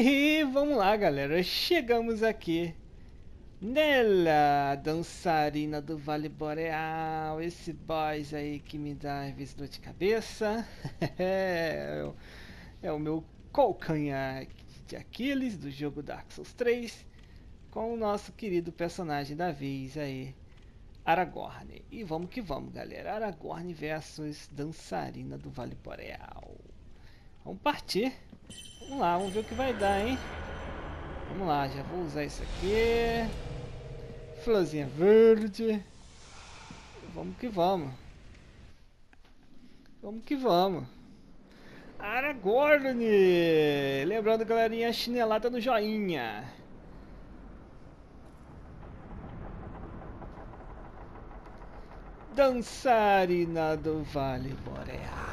E vamos lá, galera. Chegamos aqui nela, dançarina do Vale Boreal. Esse boss aí que me dá às de cabeça. é, o- é o meu calcanhar de Aquiles do jogo Dark Souls 3 com o nosso querido personagem da vez aí, Aragorn. E vamos que vamos, galera. Aragorn versus dançarina do Vale Boreal. Vamos partir. Vamos lá, vamos ver o que vai dar, hein? Vamos lá, já vou usar isso aqui. Florzinha verde. Vamos que vamos. Vamos que vamos. Aragorn! Lembrando, galerinha, chinelada no joinha. Dançarina do Vale Boreal.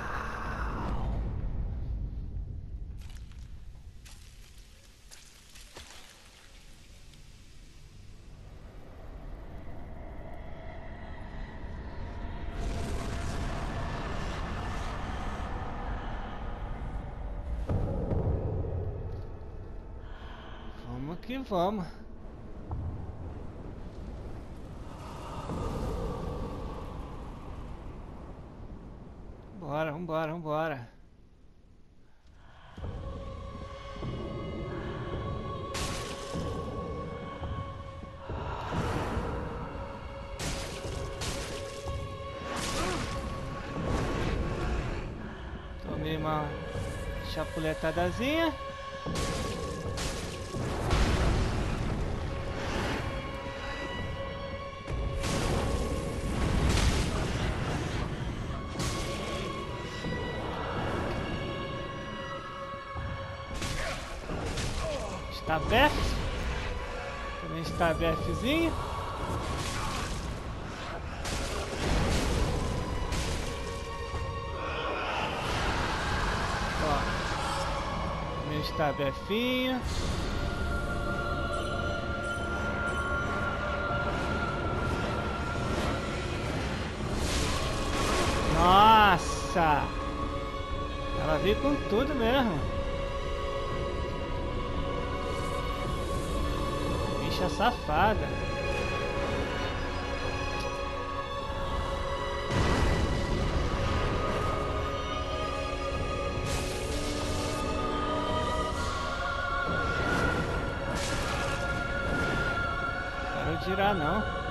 Vamos que vamos. Bora, vambora, vambora. Tomei uma chapuletadazinha. Stabef. Também Stabefzinho. Ó. Meu Stabefinho. Nossa! Ela veio com tudo mesmo. Bicha safada. Quero tirar não.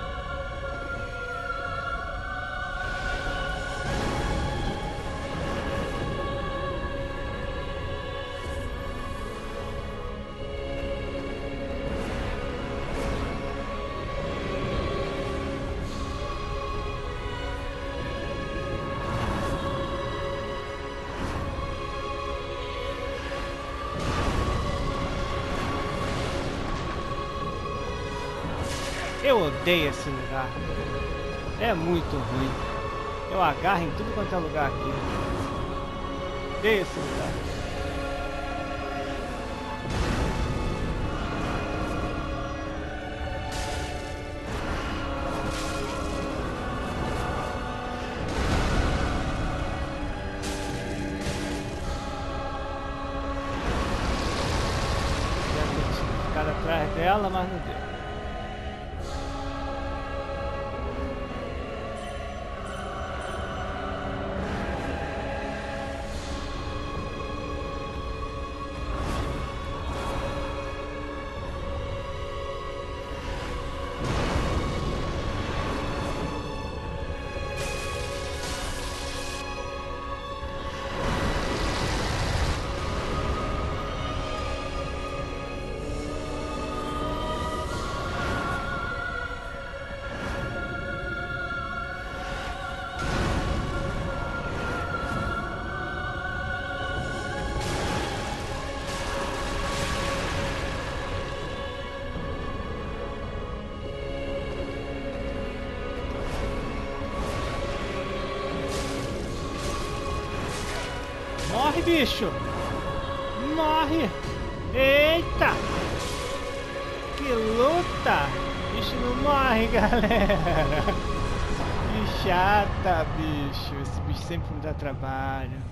Eu odeio esse lugar. É muito ruim. Eu agarro em tudo quanto é lugar aqui. Odeio esse lugar. Atrás dela, mas não deu. Bicho! Morre! Eita! Que luta! Bicho não morre, galera! Que chata, bicho! Esse bicho sempre me dá trabalho.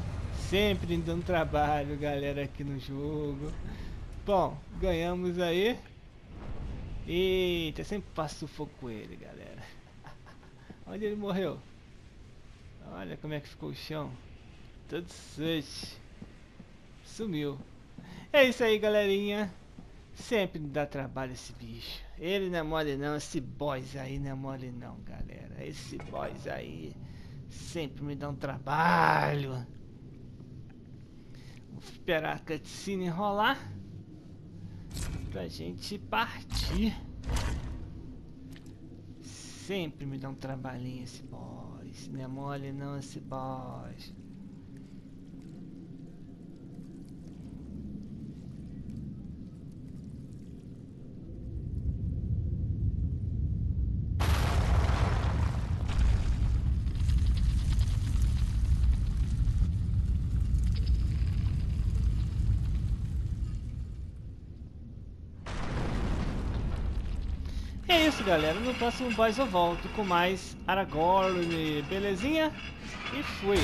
Sempre me dando trabalho, galera, aqui no jogo. Bom, ganhamos aí. Eita, sempre passo fogo com ele, galera. Onde ele morreu? Olha como é que ficou o chão. Todo sujo. Sumiu. É isso aí, galerinha. Sempre dá trabalho esse bicho. Ele não é mole não, esse boys aí não é mole não, galera. Esse boys aí sempre me dá um trabalho. Vou esperar a cutscene rolar pra gente partir. Sempre me dá um trabalhinho esse boss. Não é mole não esse boss. É isso, galera. No próximo boss eu volto com mais Aragorn, belezinha? E fui!